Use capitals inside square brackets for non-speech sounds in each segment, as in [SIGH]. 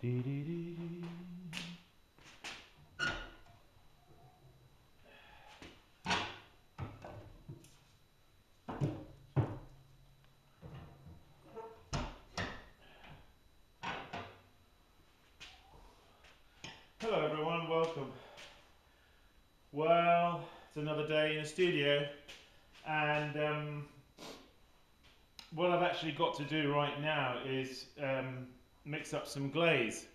Hello everyone, welcome. Well, it's another day in the studio and um, what I've actually got to do right now is um, mix up some glaze.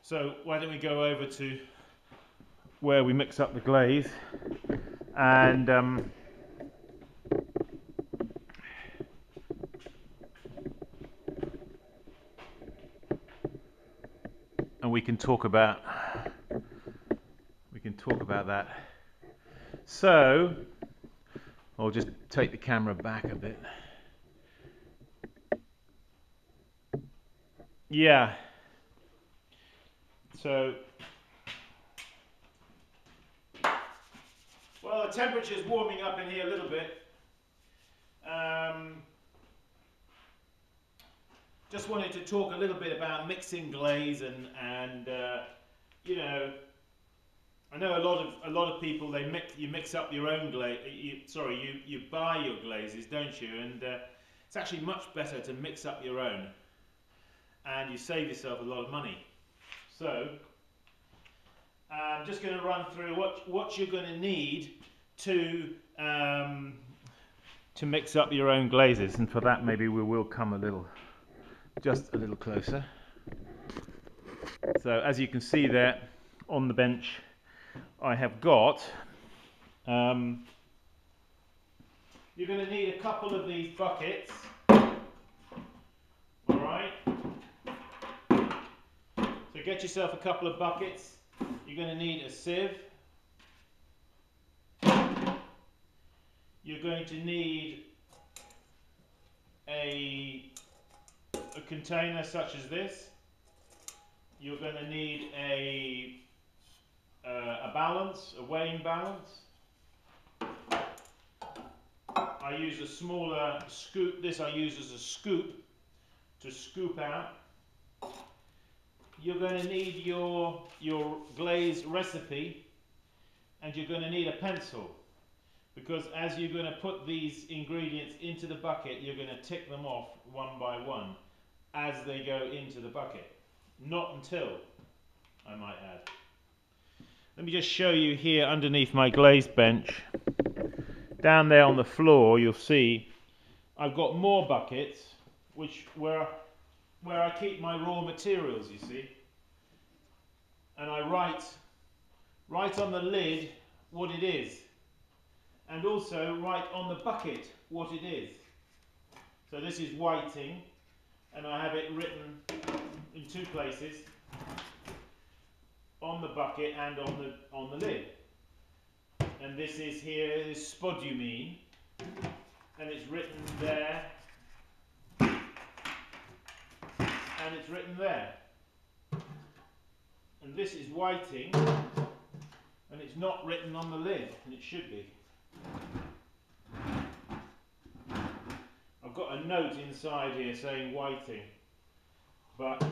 So why don't we go over to where we mix up the glaze and um, and we can talk about we can talk about that. So I'll just take the camera back a bit. Yeah. So, well, the temperature's warming up in here a little bit. Um, just wanted to talk a little bit about mixing glaze and and uh, you know I know a lot of a lot of people they mix you mix up your own glaze. You, sorry, you you buy your glazes, don't you? And uh, it's actually much better to mix up your own, and you save yourself a lot of money. So I'm just going to run through what what you're going to need to um, to mix up your own glazes, and for that maybe we will come a little just a little closer. So as you can see there on the bench I have got, um, you're going to need a couple of these buckets. Alright? Get yourself a couple of buckets. You're going to need a sieve. You're going to need a, a container such as this. You're going to need a uh, a balance, a weighing balance. I use a smaller scoop, this I use as a scoop to scoop out. You're going to need your, your glaze recipe and you're going to need a pencil because as you're going to put these ingredients into the bucket you're going to tick them off one by one as they go into the bucket. Not until, I might add. Let me just show you here underneath my glazed bench. Down there on the floor, you'll see I've got more buckets, which where where I keep my raw materials. You see, and I write write on the lid what it is, and also write on the bucket what it is. So this is whiting, and I have it written in two places on the bucket and on the on the lid. And this is here is spodumene, and it's written there, and it's written there. And this is whiting, and it's not written on the lid, and it should be. I've got a note inside here saying whiting, but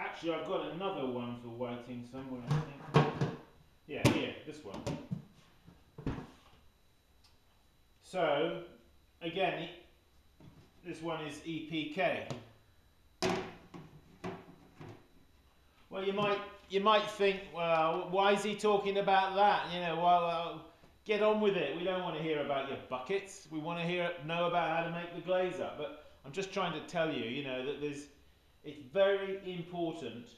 Actually, I've got another one for whiting somewhere, I think. Yeah, here, this one. So, again, this one is EPK. Well, you might you might think, well, why is he talking about that? You know, well, uh, get on with it. We don't want to hear about your buckets. We want to hear know about how to make the glaze up. But I'm just trying to tell you, you know, that there's it's very important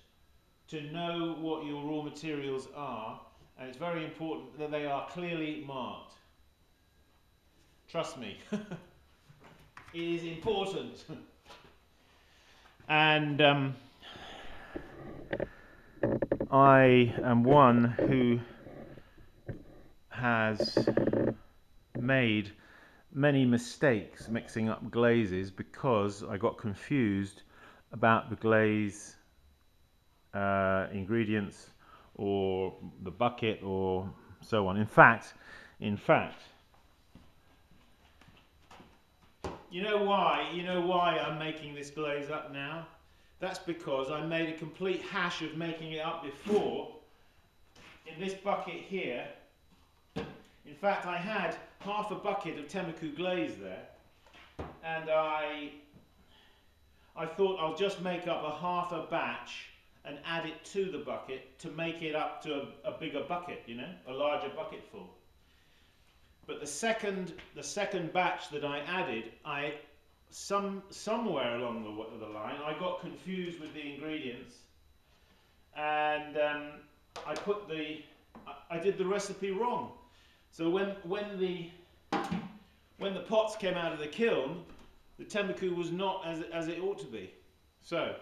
to know what your raw materials are and it's very important that they are clearly marked. Trust me, [LAUGHS] it is important. [LAUGHS] and um, I am one who has made many mistakes mixing up glazes because I got confused about the glaze uh, ingredients or the bucket or so on. In fact, in fact, you know why? You know why I'm making this glaze up now? That's because I made a complete hash of making it up before in this bucket here. In fact, I had half a bucket of Temmoku glaze there, and I I thought I'll just make up a half a batch and add it to the bucket to make it up to a, a bigger bucket, you know, a larger bucket full. But the second, the second batch that I added, I some somewhere along the, the line, I got confused with the ingredients, and um, I put the, I, I did the recipe wrong. So when when the when the pots came out of the kiln, the temmoku was not as as it ought to be. So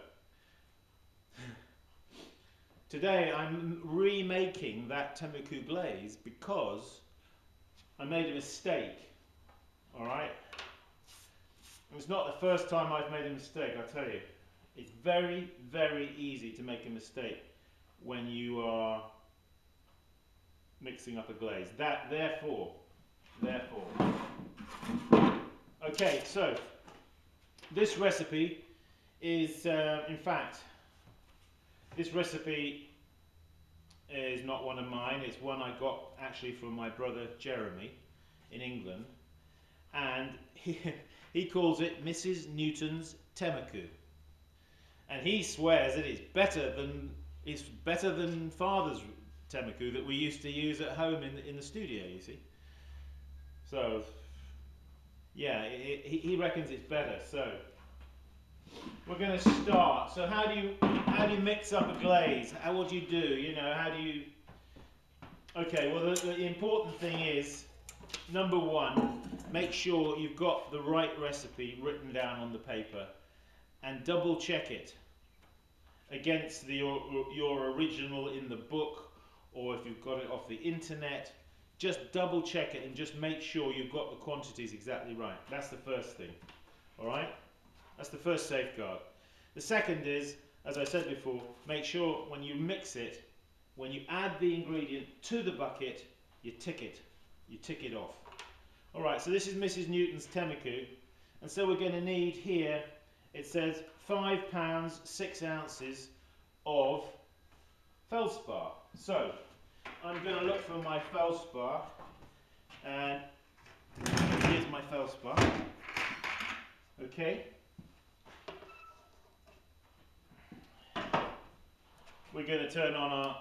today I'm remaking that temmoku glaze because I made a mistake. All right. It's not the first time I've made a mistake, I tell you. It's very, very easy to make a mistake when you are mixing up a glaze. That, therefore, therefore. Okay, so this recipe is, uh, in fact, this recipe is not one of mine. It's one I got actually from my brother Jeremy in England. And he, [LAUGHS] he calls it Mrs. Newton's Temmoku. And he swears that it's better than it's better than father's Temmoku that we used to use at home in the, in the studio, you see. So, yeah, it, he reckons it's better. So, we're going to start. So, how do you how do you mix up a glaze? How do you do? You know, how do you? Okay, well, the, the important thing is number one, make sure you've got the right recipe written down on the paper, and double check it against the, your, your original in the book or if you've got it off the internet, just double check it and just make sure you've got the quantities exactly right. That's the first thing. All right? That's the first safeguard. The second is, as I said before, make sure when you mix it, when you add the ingredient to the bucket, you tick it. You tick it off. All right, so this is Mrs. Newton's Temmoku. And so we're going to need here, it says five pounds, six ounces of feldspar. So, I'm going to look for my feldspar, and here's my feldspar. Okay. We're going to turn on our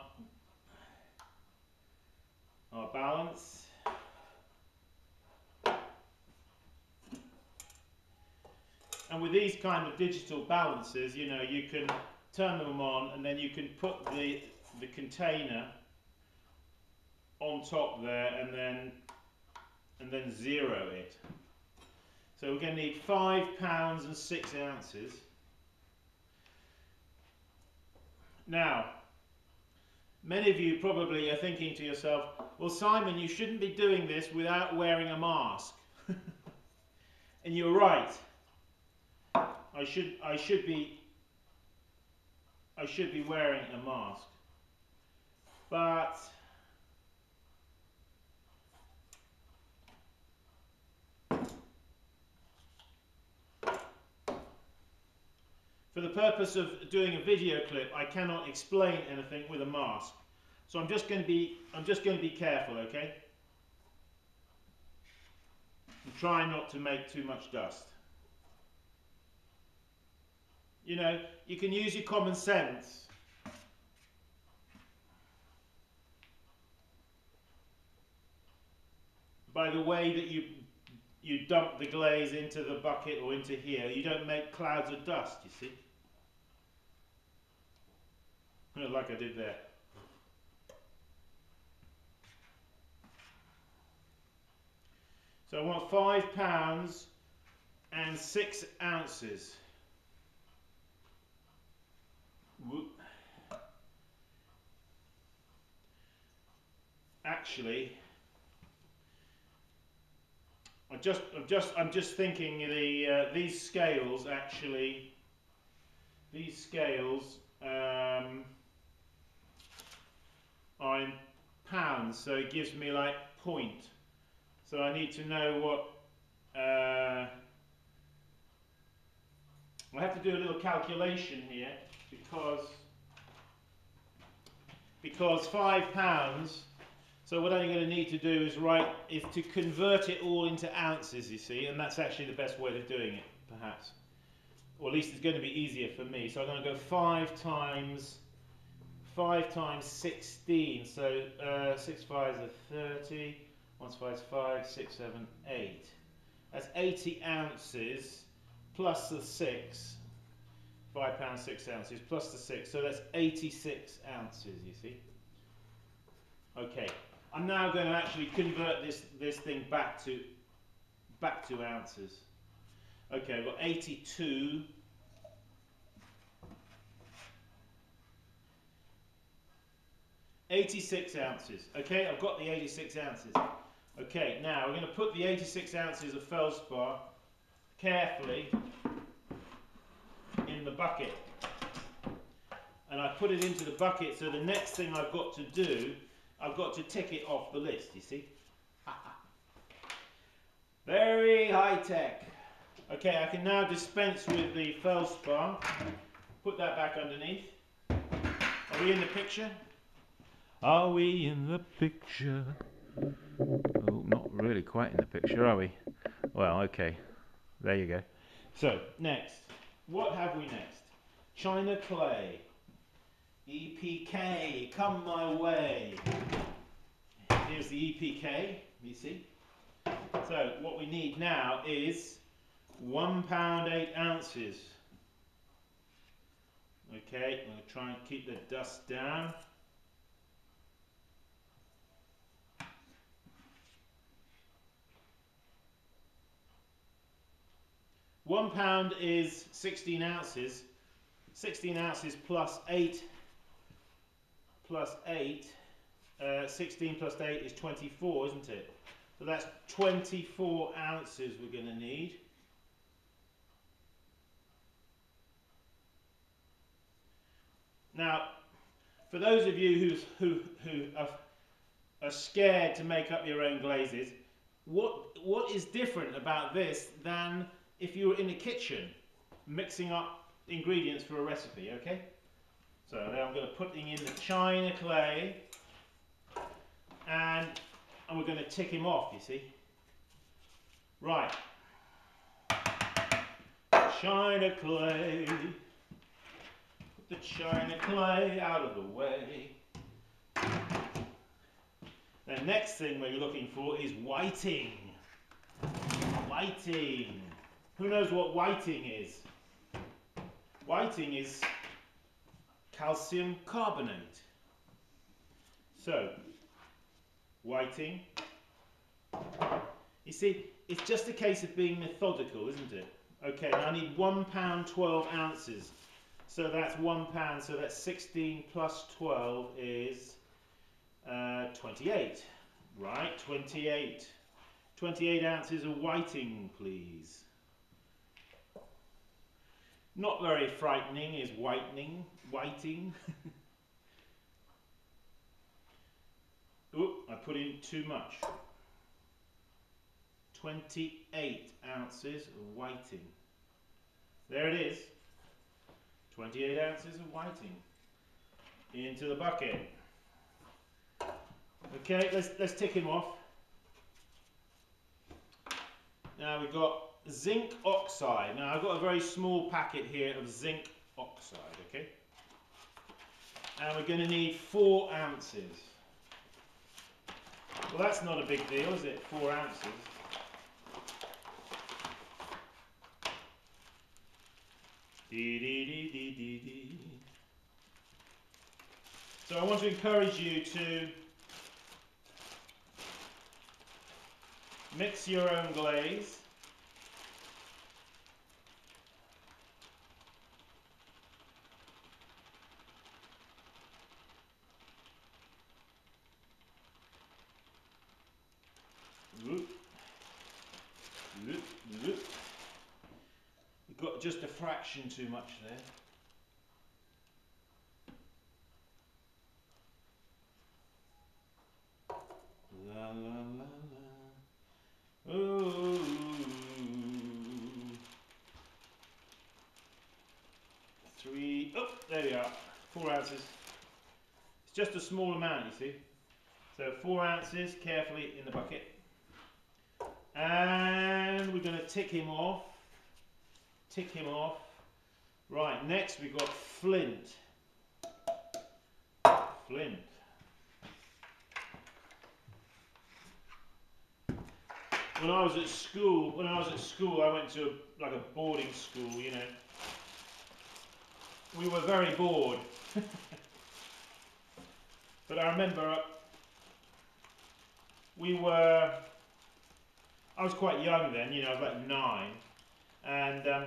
our balance. And with these kind of digital balances, you know, you can turn them on and then you can put the the container on top there and then and then zero it. So we're going to need five pounds and six ounces. Now, many of you probably are thinking to yourself, well, Simon, you shouldn't be doing this without wearing a mask. [LAUGHS] and you're right. I should, I should be, I should be wearing a mask. But for the purpose of doing a video clip, I cannot explain anything with a mask. So I'm just going to be I'm just going to be careful, okay? And try not to make too much dust. You know, you can use your common sense by the way that you you dump the glaze into the bucket or into here, you don't make clouds of dust, you see. [LAUGHS] like I did there. So I want five pounds and six ounces. Actually, I just, I'm just, I'm just thinking the uh, these scales actually, these scales um, are in pounds, so it gives me like point. So I need to know what. Uh, I have to do a little calculation here because because five pounds so what I'm going to need to do is write is to convert it all into ounces you see and that's actually the best way of doing it perhaps. Or at least it's going to be easier for me. So I'm going to go 5 times 5 times 16 so uh, 6 5 is a 30 1 5 is 5 6 7 8 that's 80 ounces plus the 6 5 pounds 6 ounces plus the 6 so that's 86 ounces you see. Okay I'm now going to actually convert this this thing back to back to ounces. Okay I've got 82 86 ounces okay I've got the 86 ounces. Okay now we're going to put the 86 ounces of feldspar carefully the bucket. And I put it into the bucket, so the next thing I've got to do, I've got to tick it off the list, you see. [LAUGHS] Very high tech. Okay, I can now dispense with the feldspar. Put that back underneath. Are we in the picture? Are we in the picture? Oh, not really quite in the picture, are we? Well, okay. There you go. So, next. What have we next? China Clay. EPK, come my way. Here's the EPK, you see. So what we need now is one pound eight ounces. Okay, I'm to try and keep the dust down. One pound is 16 ounces. 16 ounces plus 8 plus 8. Uh, 16 plus 8 is 24, isn't it? So that's 24 ounces we're going to need. Now, for those of you who, who, who are, are scared to make up your own glazes, what, what is different about this than if you were in the kitchen mixing up ingredients for a recipe, okay? So now I'm going to put in the china clay and, and we're going to tick him off, you see. Right. China clay. Put the china clay out of the way. The next thing we're looking for is whiting. Whiting. Who knows what whiting is? Whiting is calcium carbonate. So, whiting. You see, it's just a case of being methodical, isn't it? Okay, now I need one pound 12 ounces. So that's one pound, so that's 16 plus 12 is uh, 28. Right, 28. 28 ounces of whiting, please. Not very frightening is whitening, whiting. Oop, I put in too much. 28 ounces of whiting. There it is. 28 ounces of whiting into the bucket. Okay, let's let's tick him off. Now we've got zinc oxide. Now I've got a very small packet here of zinc oxide, okay? And we're going to need four ounces. Well, that's not a big deal, is it? Four ounces. Dee, dee, dee. So I want to encourage you to mix your own glaze. Fraction too much there. La la la la. Ooh. Oh, there we are, four ounces. It's just a small amount, you see. So four ounces, carefully in the bucket. And we're going to tick him off. Tick him off. Right, next we've got flint. Flint. When I was at school, when I was at school, I went to a, like a boarding school, you know. We were very bored. [LAUGHS] but I remember uh, we were I was quite young then, you know, I was like nine, and um,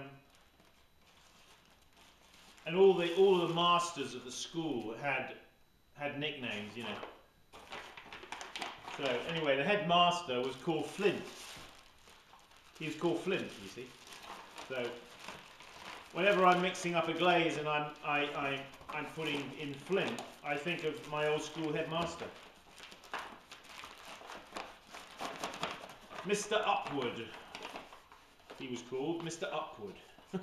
and all the all the masters of the school had had nicknames, you know. So anyway, the headmaster was called Flint. He was called Flint, you see. So whenever I'm mixing up a glaze and I'm I, I I'm putting in Flint, I think of my old school headmaster. Mr. Upward, he was called, Mr. Upward. [LAUGHS]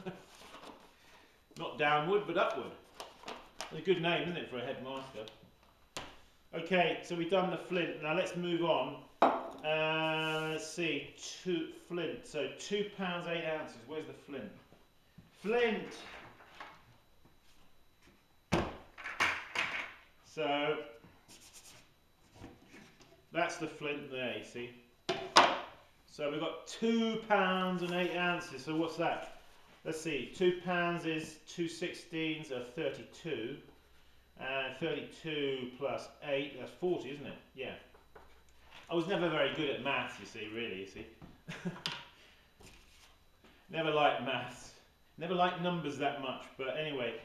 Not downward, but upward. a good name, isn't it, for a headmaster? Okay, so we've done the flint. Now let's move on. Uh, let's see, two flint. So two pounds eight ounces. Where's the flint? Flint. So that's the flint there. You see. So we've got two pounds and eight ounces. So what's that? Let's see. Two pounds is two sixteens of 32. And 32 plus 8, that's 40, isn't it? Yeah. I was never very good at maths, you see, really, you see. [LAUGHS] never liked maths. Never liked numbers that much, but anyway.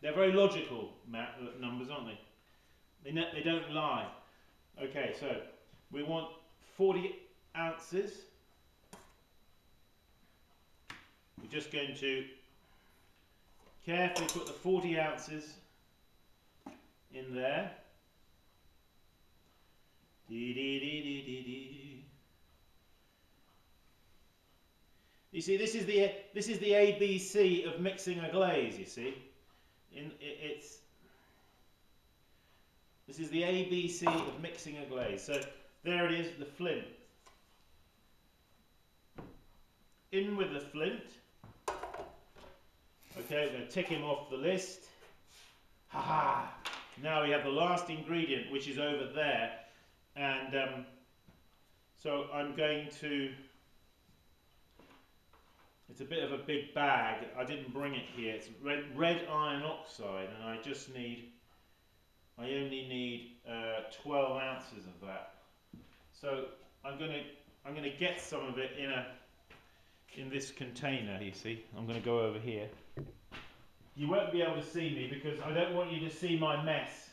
They're very logical math, uh, numbers, aren't they? They, they don't lie. Okay, so we want 40 ounces. We're just going to carefully put the 40 ounces in there. Dee, dee, dee, you see, this is the this is the ABC of mixing a glaze. You see, in it, it's this is the ABC of mixing a glaze. So there it is, the flint. In with the flint. Okay, we're going to tick him off the list. Ha ha! Now we have the last ingredient, which is over there. And um, so I'm going to... It's a bit of a big bag. I didn't bring it here. It's red, red iron oxide, and I just need... I only need uh, 12 ounces of that. So I'm going to I'm going to get some of it in a in this container. You see, I'm going to go over here. You won't be able to see me because I don't want you to see my mess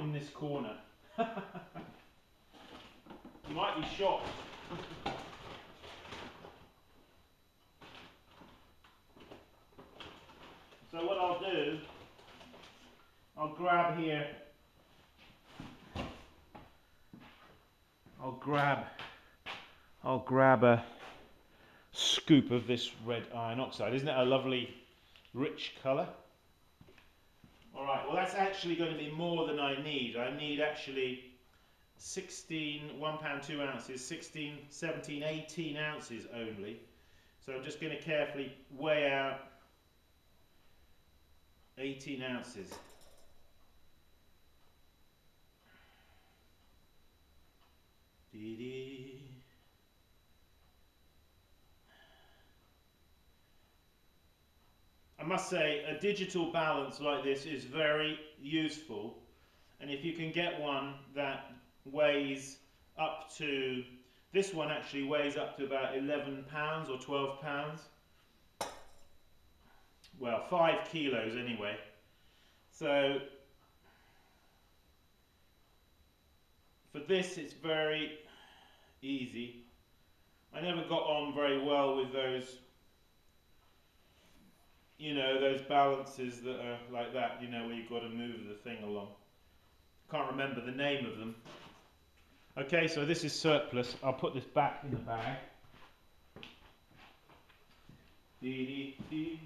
in this corner. [LAUGHS] you might be shocked. so what I'll do, I'll grab here I'll grab I'll grab a scoop of this red iron oxide. Isn't it a lovely rich colour? Alright, well that's actually going to be more than I need. I need actually 16, 1 pound 2 ounces, 16, 17, 18 ounces only. So I'm just going to carefully weigh out 18 ounces. I must say, a digital balance like this is very useful. And if you can get one that weighs up to, this one actually weighs up to about 11 pounds or 12 pounds. Well, five kilos anyway. So for this, it's very easy. I never got on very well with those, you know, those balances that are like that, you know, where you've got to move the thing along. Can't remember the name of them. Okay, so this is surplus. I'll put this back in the bag. Dee -dee -dee.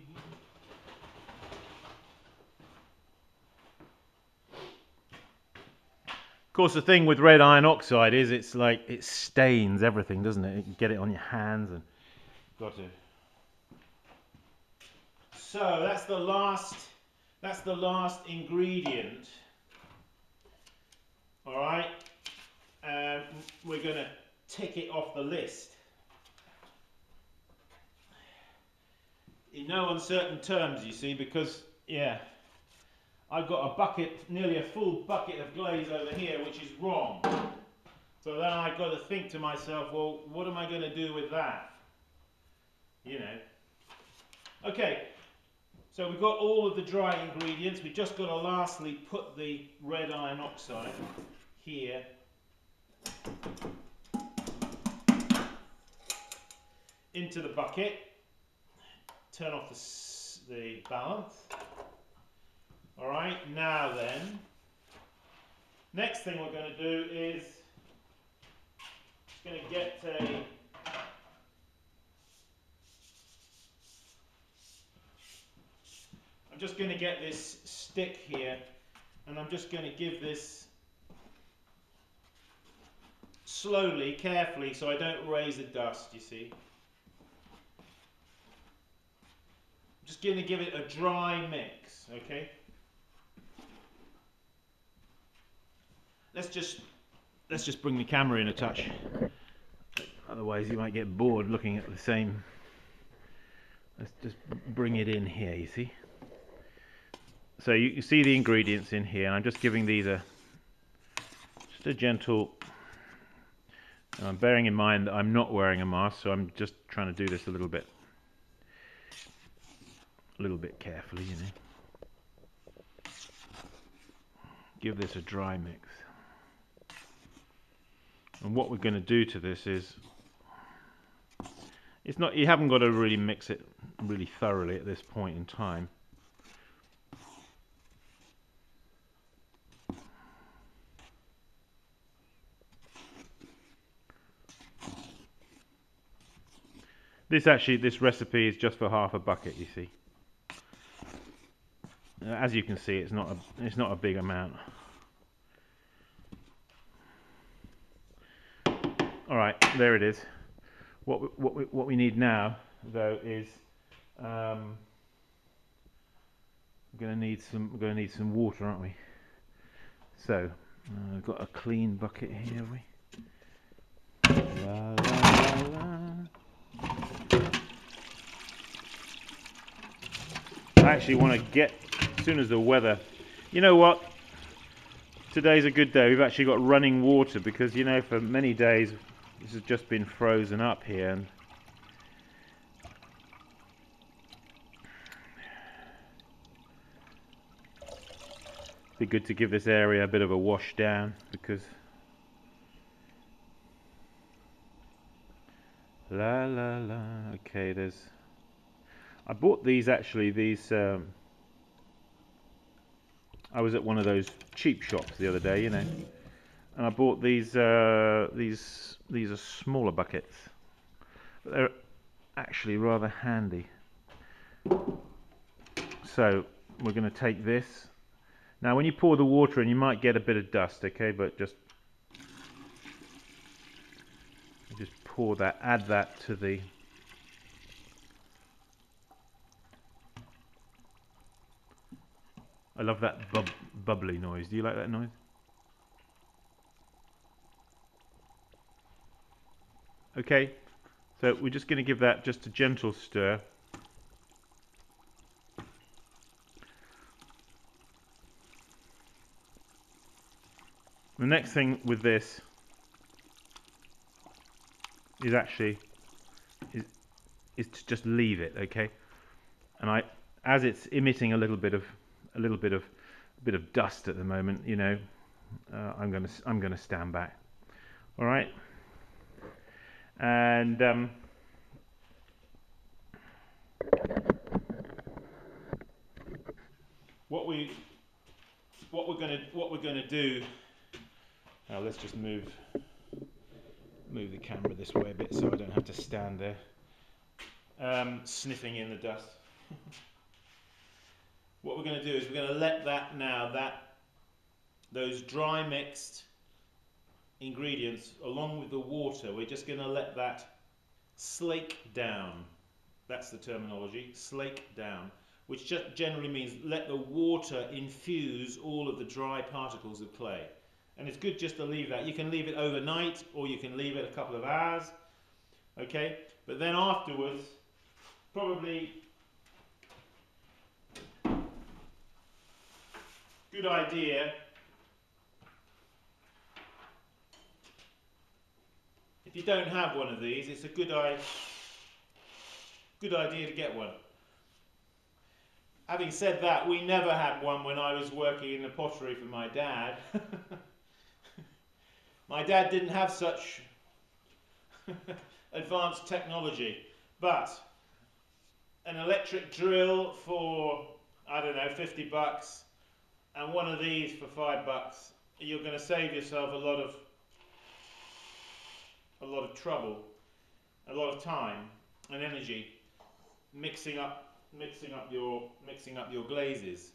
Course, the thing with red iron oxide is it's like it stains everything, doesn't it? You can get it on your hands and got to. So that's the last. That's the last ingredient. All right, um, we're going to tick it off the list. In no uncertain terms, you see, because yeah, I've got a bucket, nearly a full bucket of glaze over here, which is wrong. So then I've got to think to myself, well, what am I going to do with that? You know. Okay, so we've got all of the dry ingredients. We've just got to lastly put the red iron oxide here. into the bucket. Turn off the, the balance. All right, now then, next thing we're going to do is going to get a I'm just going to get this stick here and I'm just going to give this slowly, carefully, so I don't raise the dust, you see. I'm just going to give it a dry mix, okay? Let's just let's just bring the camera in a touch. Otherwise, you might get bored looking at the same. Let's just bring it in here. You see. So you, see the ingredients in here, and I'm just giving these a just a gentle. I'm bearing in mind that I'm not wearing a mask, so I'm just trying to do this a little bit, a little bit carefully, you know. Give this a dry mix. And what we're going to do to this is, it's not, you haven't got to really mix it really thoroughly at this point in time. This actually, this recipe is just for half a bucket, you see. As you can see, it's not a, it's not a big amount. All right there it is. What we, what we, what we need now though is um, we're going to need some we're going to need some water aren't we? So uh, I've got a clean bucket here have we? La, la, la, I actually want to get as soon as the weather you know what? Today's a good day. We've actually got running water because you know for many days this has just been frozen up here and be good to give this area a bit of a wash down because la la la. Okay there's I bought these actually these um, I was at one of those cheap shops the other day you know and I bought these uh, these these are smaller buckets. But they're actually rather handy. So we're going to take this. Now when you pour the water in you might get a bit of dust okay but just just pour that add that to the I love that bub bubbly noise. Do you like that noise Okay, so we're just going to give that just a gentle stir. The next thing with this is actually is, is to just leave it, okay? And I, as it's emitting a little bit of a little bit of a bit of dust at the moment, you know, uh, I'm gonna I'm gonna stand back. All right and um, what we what we're going to what we're to do now let's just move move the camera this way a bit so I don't have to stand there um, sniffing in the dust. [LAUGHS] What we're going to do is we're going to let that now that those dry mixed ingredients along with the water. We're just going to let that slake down. That's the terminology, slake down, which just generally means let the water infuse all of the dry particles of clay. And it's good just to leave that. You can leave it overnight or you can leave it a couple of hours. Okay? But then afterwards, probably good idea if you don't have one of these, it's a good, good idea to get one. Having said that, we never had one when I was working in the pottery for my dad. [LAUGHS] my dad didn't have such [LAUGHS] advanced technology, but an electric drill for, I don't know, 50 bucks, and one of these for five bucks, you're going to save yourself a lot of a lot of trouble, a lot of time and energy mixing up mixing up your mixing up your glazes.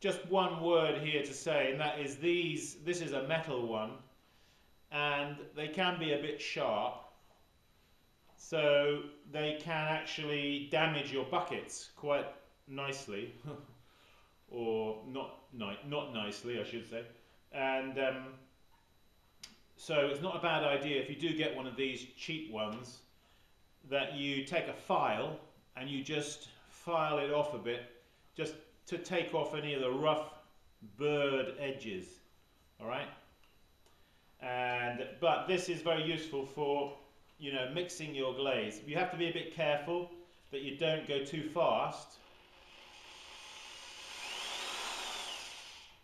Just one word here to say, and that is these this is a metal one and they can be a bit sharp so they can actually damage your buckets quite nicely [LAUGHS] or not ni not nicely I should say and um, so it's not a bad idea if you do get one of these cheap ones that you take a file and you just file it off a bit just to take off any of the rough bird edges all right? And but this is very useful for you know mixing your glaze. You have to be a bit careful that you don't go too fast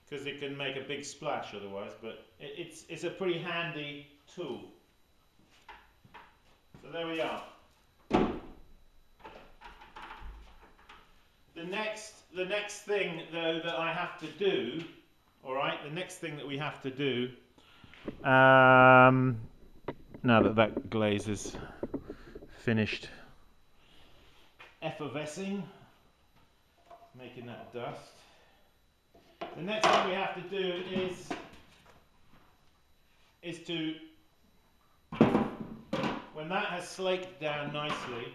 because it can make a big splash otherwise, but it, it's, it's a pretty handy tool. So there we are. The next, the next thing though that I have to do, all right, the next thing that we have to do, um, now that that glaze is finished effervescing, making that dust, the next thing we have to do is is to when that has slaked down nicely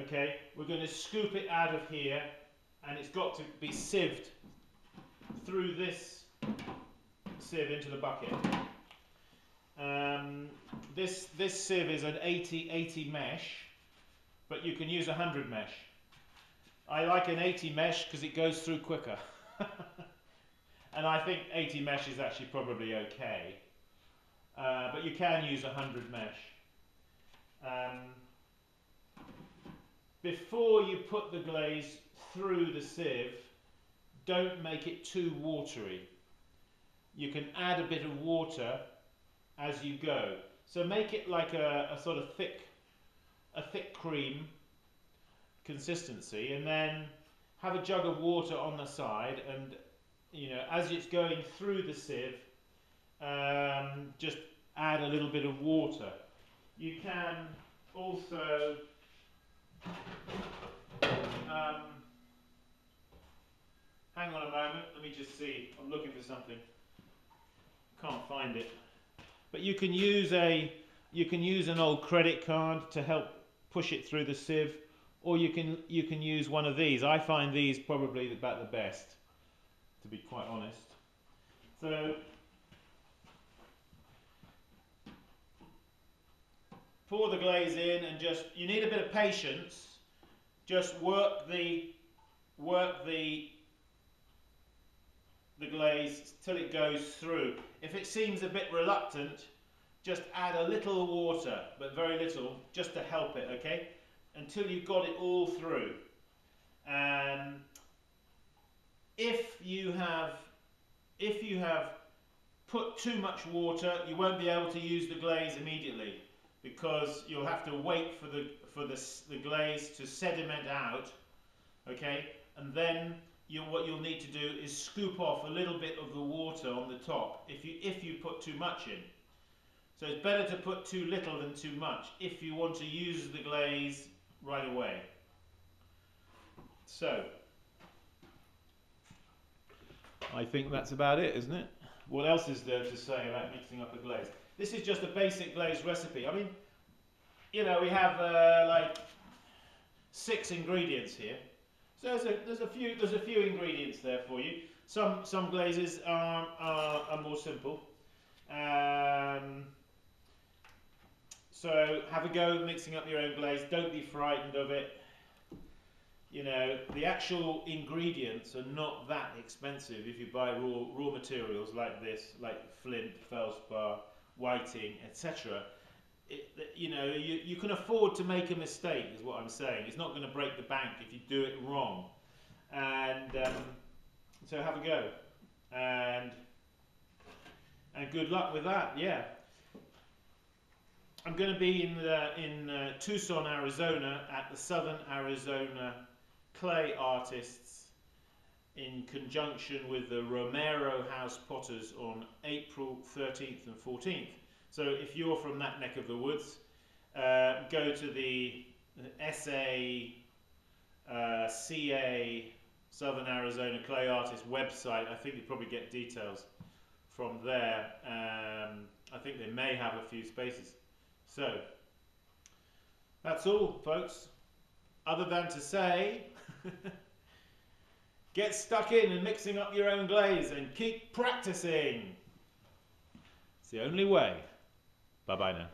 okay we're going to scoop it out of here and it's got to be sieved through this sieve into the bucket. Um, this this sieve is an 80 80 mesh but you can use a 100 mesh. I like an 80 mesh because it goes through quicker [LAUGHS] And I think 80 mesh is actually probably okay. Uh, but you can use 100 mesh. Um, before you put the glaze through the sieve, don't make it too watery. You can add a bit of water as you go. So make it like a, a sort of thick, a thick cream consistency and then have a jug of water on the side and you know, as it's going through the sieve, um, just add a little bit of water. You can also um, hang on a moment, let me just see. I'm looking for something. Can't find it. But you can use a you can use an old credit card to help push it through the sieve, or you can you can use one of these. I find these probably about the best to be quite honest. So pour the glaze in and just you need a bit of patience. Just work the work the the glaze till it goes through. If it seems a bit reluctant, just add a little water, but very little, just to help it, okay? Until you've got it all through. And if you have if you have put too much water you won't be able to use the glaze immediately because you'll have to wait for the for the, the glaze to sediment out okay? And then you, what you'll need to do is scoop off a little bit of the water on the top if you if you put too much in. So it's better to put too little than too much if you want to use the glaze right away. So I think that's about it, isn't it? What else is there to say about mixing up a glaze? this is just a basic glaze recipe. I mean, you know, we have uh, like six ingredients here. So there's a, there's a few there's a few ingredients there for you. Some some glazes are are, are more simple. Um, so have a go mixing up your own glaze. Don't be frightened of it. You know, the actual ingredients are not that expensive if you buy raw raw materials like this, like flint, feldspar, whiting, etc. You know, you, you can afford to make a mistake, is what I'm saying. It's not going to break the bank if you do it wrong. And um, so have a go. And and good luck with that. Yeah. I'm going to be in the, in uh, Tucson, Arizona, at the Southern Arizona Clay Artists, in conjunction with the Romero House Potters on April 13th and 14th. So if you're from that neck of the woods, uh, go to the SA uh, CA Southern Arizona Clay Artists website. I think you probably get details from there. Um, I think they may have a few spaces. So, that's all, folks. Other than to say, [LAUGHS] get stuck in and mixing up your own glaze and keep practicing. It's the only way. Bye bye now.